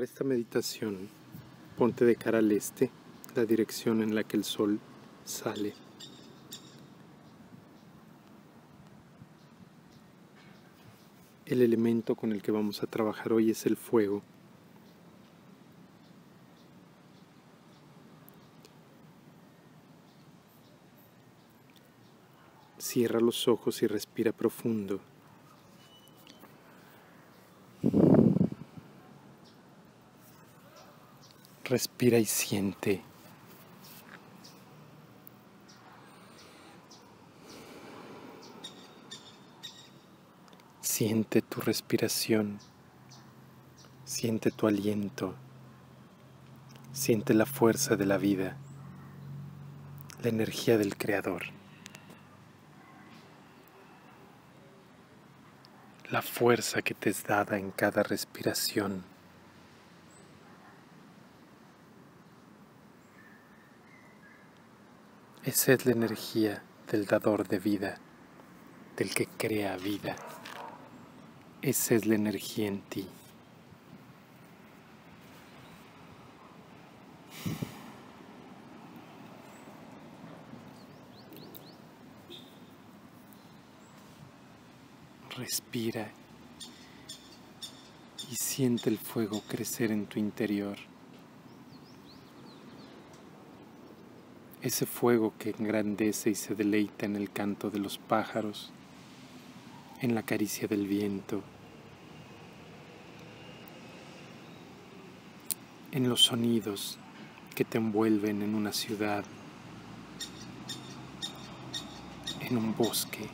esta meditación, ponte de cara al este, la dirección en la que el sol sale. El elemento con el que vamos a trabajar hoy es el fuego. Cierra los ojos y respira profundo. Respira y siente. Siente tu respiración, siente tu aliento, siente la fuerza de la vida, la energía del Creador, la fuerza que te es dada en cada respiración. Esa es la energía del dador de vida, del que crea vida. Esa es la energía en ti. Respira y siente el fuego crecer en tu interior. Ese fuego que engrandece y se deleita en el canto de los pájaros, en la caricia del viento, en los sonidos que te envuelven en una ciudad, en un bosque.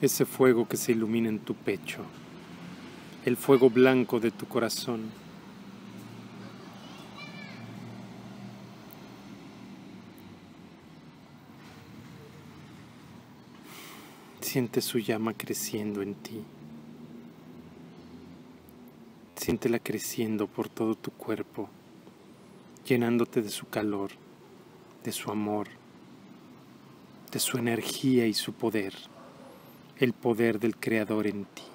Ese fuego que se ilumina en tu pecho el fuego blanco de tu corazón. Siente su llama creciendo en ti. Siéntela creciendo por todo tu cuerpo, llenándote de su calor, de su amor, de su energía y su poder, el poder del Creador en ti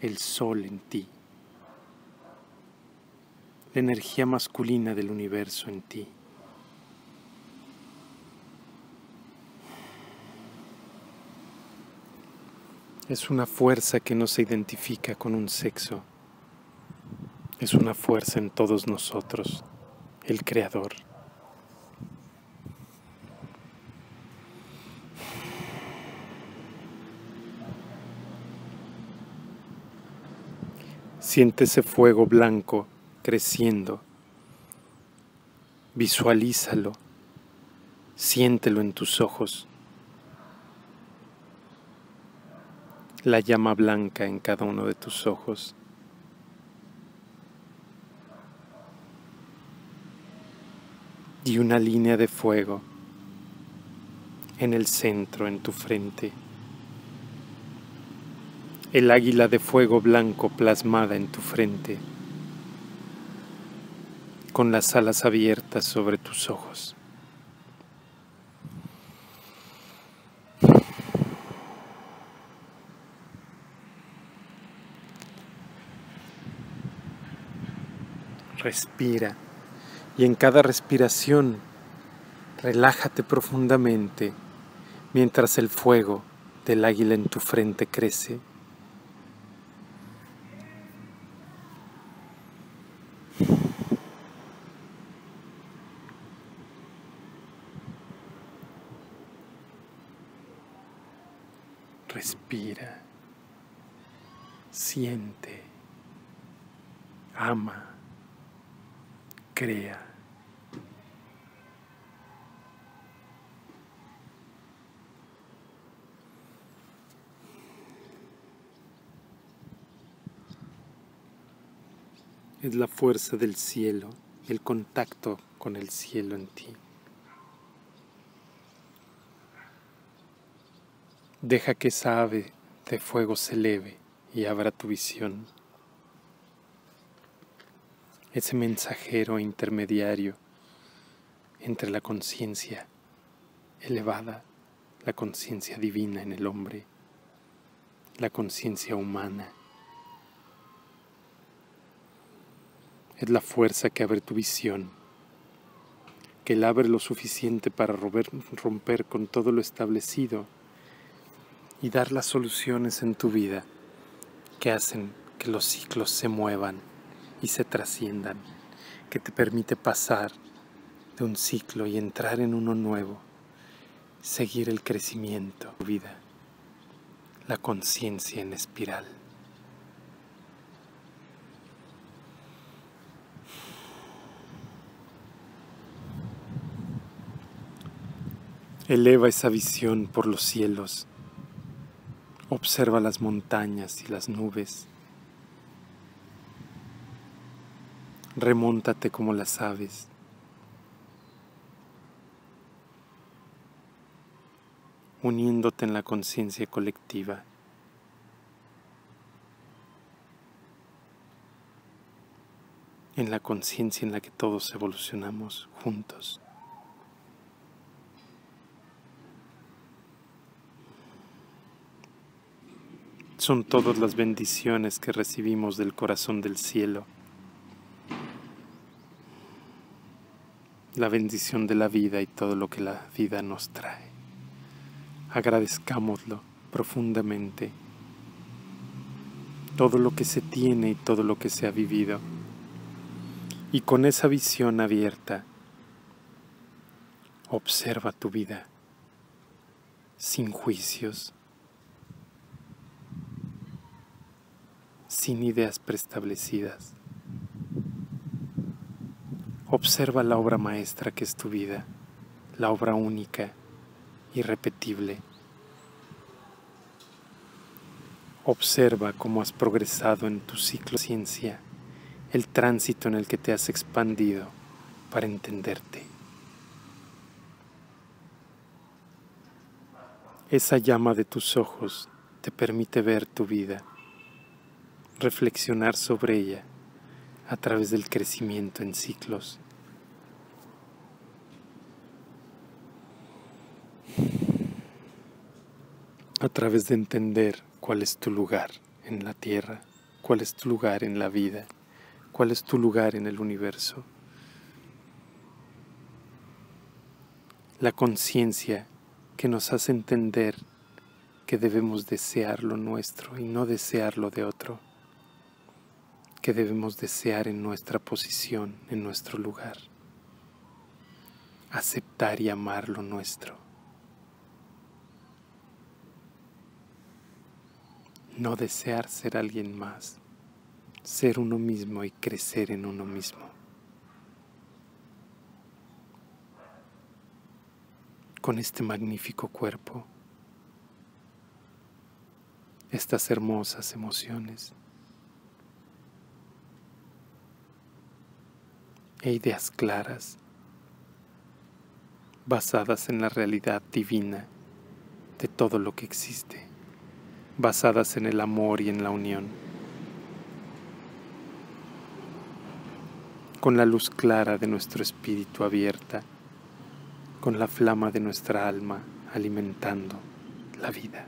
el sol en ti, la energía masculina del universo en ti. Es una fuerza que no se identifica con un sexo, es una fuerza en todos nosotros, el Creador. Siente ese fuego blanco creciendo. Visualízalo. Siéntelo en tus ojos. La llama blanca en cada uno de tus ojos. Y una línea de fuego en el centro, en tu frente el águila de fuego blanco plasmada en tu frente, con las alas abiertas sobre tus ojos. Respira y en cada respiración relájate profundamente mientras el fuego del águila en tu frente crece Respira, siente, ama, crea. Es la fuerza del cielo, el contacto con el cielo en ti. Deja que esa ave de fuego se eleve y abra tu visión. Ese mensajero intermediario entre la conciencia elevada, la conciencia divina en el hombre la conciencia humana. Es la fuerza que abre tu visión, que la abre lo suficiente para romper con todo lo establecido y dar las soluciones en tu vida que hacen que los ciclos se muevan y se trasciendan, que te permite pasar de un ciclo y entrar en uno nuevo, seguir el crecimiento tu vida, la conciencia en espiral. Eleva esa visión por los cielos. Observa las montañas y las nubes. Remóntate como las aves. uniéndote en la conciencia colectiva. en la conciencia en la que todos evolucionamos juntos. Son todas las bendiciones que recibimos del corazón del cielo. La bendición de la vida y todo lo que la vida nos trae agradezcámoslo profundamente. Todo lo que se tiene y todo lo que se ha vivido. Y con esa visión abierta, observa tu vida sin juicios, sin ideas preestablecidas. Observa la obra maestra que es tu vida, la obra única irrepetible. Observa cómo has progresado en tu ciclo de ciencia, el tránsito en el que te has expandido para entenderte. Esa llama de tus ojos te permite ver tu vida, reflexionar sobre ella a través del crecimiento en ciclos a través de entender cuál es tu lugar en la tierra, cuál es tu lugar en la vida, cuál es tu lugar en el universo. La conciencia que nos hace entender que debemos desear lo nuestro y no desear lo de otro, que debemos desear en nuestra posición, en nuestro lugar, aceptar y amar lo nuestro. no desear ser alguien más, ser uno mismo y crecer en uno mismo. Con este magnífico cuerpo, estas hermosas emociones e ideas claras basadas en la realidad divina de todo lo que existe basadas en el amor y en la unión. Con la luz clara de nuestro espíritu abierta, con la flama de nuestra alma alimentando la vida.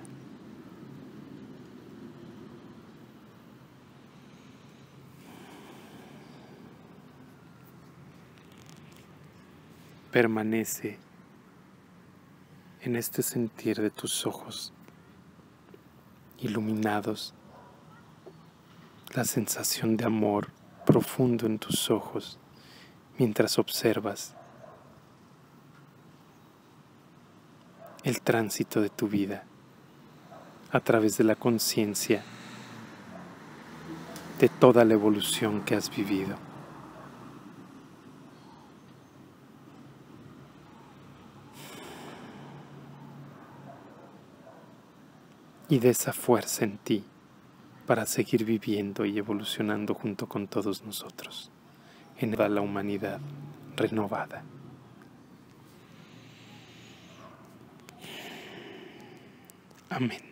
Permanece en este sentir de tus ojos iluminados, la sensación de amor profundo en tus ojos mientras observas el tránsito de tu vida a través de la conciencia de toda la evolución que has vivido. Y de esa fuerza en ti para seguir viviendo y evolucionando junto con todos nosotros en toda la humanidad renovada. Amén.